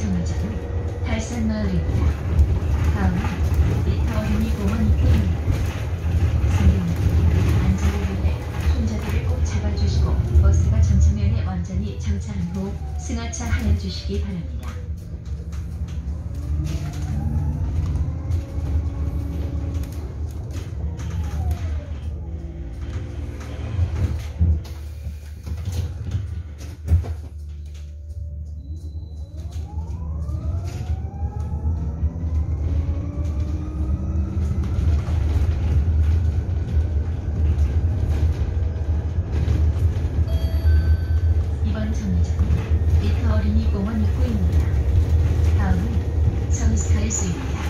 정류장은 달산마을입니다. 다음은 이타 어린이 공원 입구입니다. 승객님들 안전을 위해 손잡이를 꼭 잡아주시고 버스가 전차면에 완전히 정차한 후 승하차 하여 주시기 바랍니다. 이번 정류장은 이타 어린이 공원 입구입니다. 다음은 서비스카이스입니다.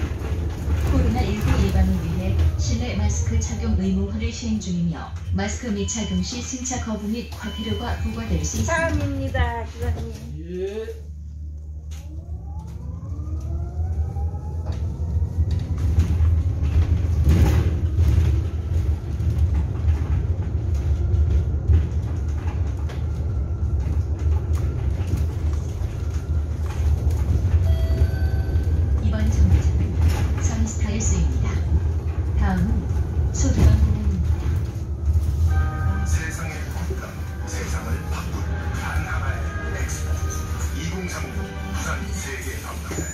코로나19 예방을 위해 실내 마스크 착용 의무화를 시행 중이며 마스크 미착용 시 승차 거부 및 과태료가 부과될 수 있습니다. 다음입니다, 기사님. 예. 2030 부산 세계 박람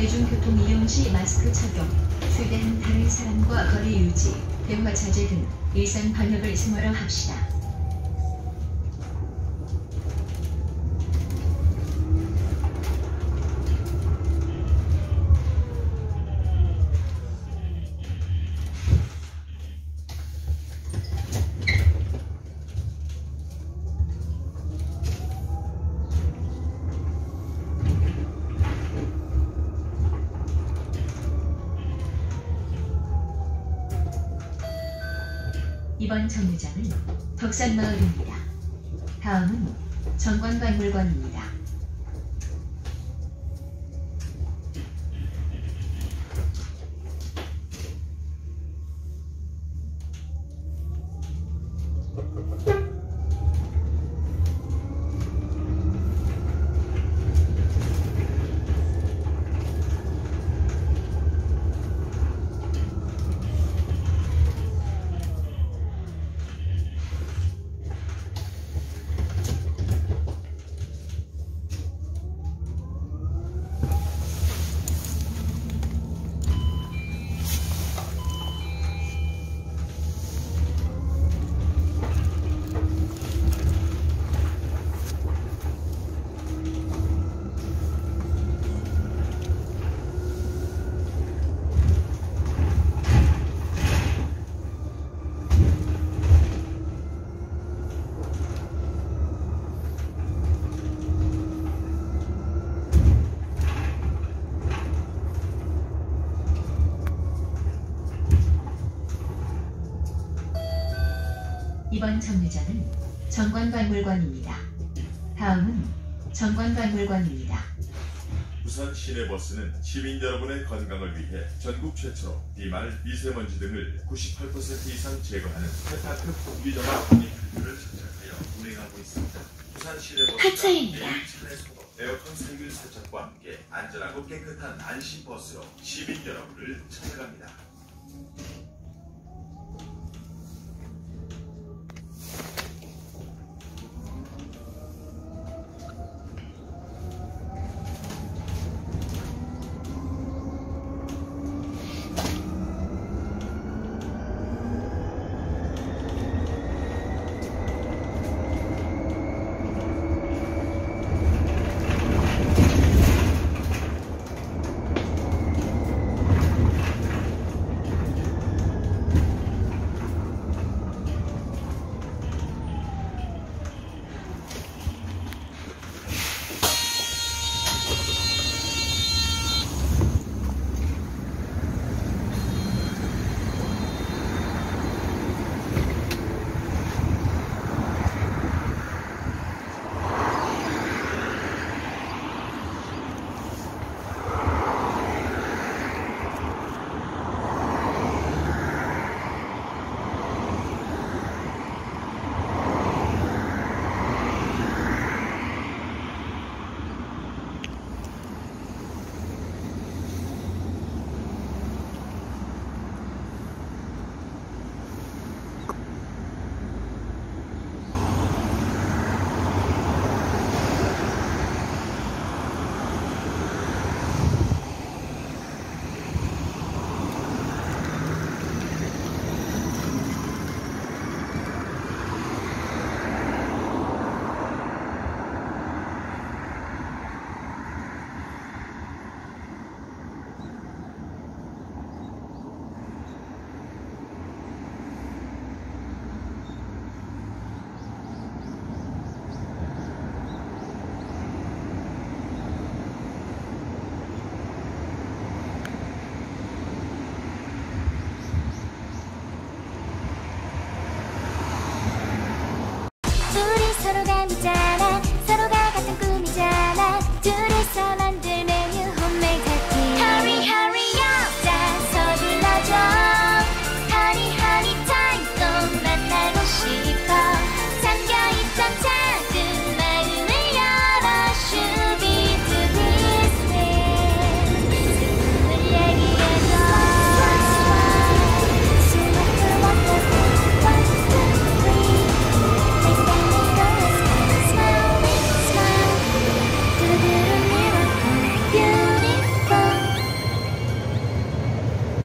대중교통 이용 시 마스크 착용, 최대한 다른 사람과 거리 유지, 대화 자제 등 일상 방역을 생활화 합시다. 이번 정류장은 덕산마을입니다. 다음은 정관박물관입니다. 이번 정류장은 정관박물관입니다. 다음은 정관박물관입니다. 부산 시내버스는 시민 여러분의 건강을 위해 전국 최초로 비말, 미세먼지 등을 98% 이상 제거하는 페타급 공기정화 관리필터를 장착하여 운행하고 있습니다. 부산 소독, 에어컨 세균 세척과 함께 안전하고 깨끗한 안심버스로 시민 여러분을 찾아갑니다.